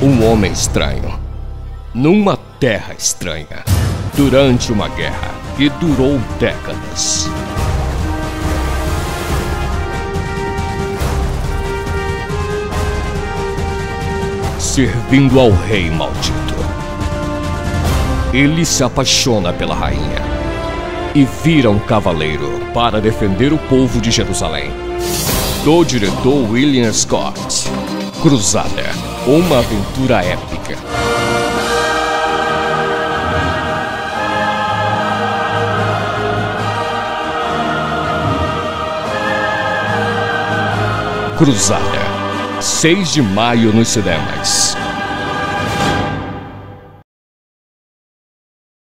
Um homem estranho. Numa terra estranha. Durante uma guerra que durou décadas. Servindo ao rei maldito. Ele se apaixona pela rainha e vira um cavaleiro para defender o povo de Jerusalém. Do diretor William Scott. Cruzada, uma aventura épica. Cruzada, 6 de maio nos cinemas.